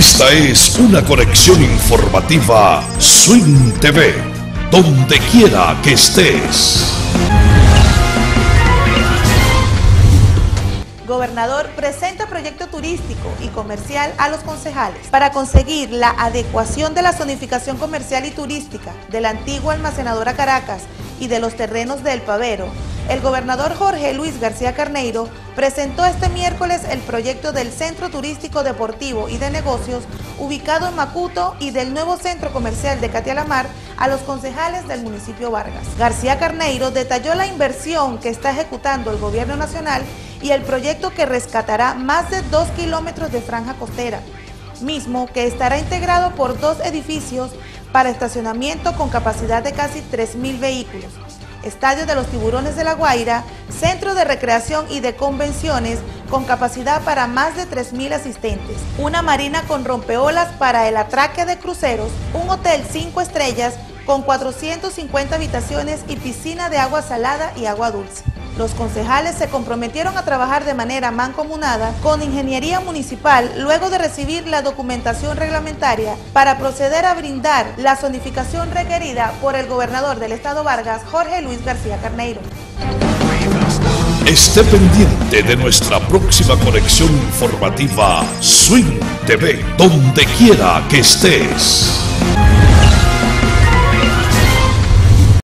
Esta es una conexión informativa Swing TV, donde quiera que estés. Gobernador presenta proyecto turístico y comercial a los concejales para conseguir la adecuación de la zonificación comercial y turística de la antigua almacenadora Caracas y de los terrenos del Pavero el gobernador Jorge Luis García Carneiro presentó este miércoles el proyecto del Centro Turístico Deportivo y de Negocios ubicado en Macuto y del nuevo centro comercial de Catialamar a los concejales del municipio Vargas. García Carneiro detalló la inversión que está ejecutando el gobierno nacional y el proyecto que rescatará más de dos kilómetros de franja costera, mismo que estará integrado por dos edificios para estacionamiento con capacidad de casi 3.000 vehículos Estadio de los Tiburones de la Guaira, centro de recreación y de convenciones con capacidad para más de 3.000 asistentes, una marina con rompeolas para el atraque de cruceros, un hotel 5 estrellas con 450 habitaciones y piscina de agua salada y agua dulce. Los concejales se comprometieron a trabajar de manera mancomunada con Ingeniería Municipal luego de recibir la documentación reglamentaria para proceder a brindar la zonificación requerida por el gobernador del Estado Vargas, Jorge Luis García Carneiro. Esté pendiente de nuestra próxima conexión informativa Swing TV, donde quiera que estés.